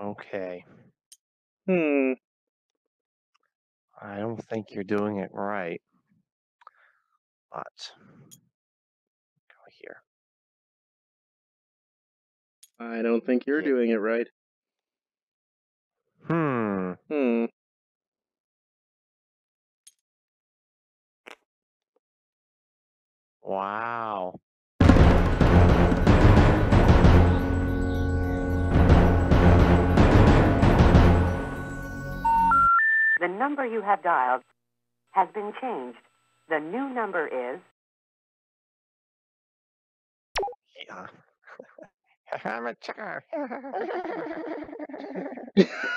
Okay. Hmm. I don't think you're doing it right. But go here. I don't think you're doing it right. Hmm. Hmm. Wow. The number you have dialed has been changed. The new number is Yeah. I'm a checker.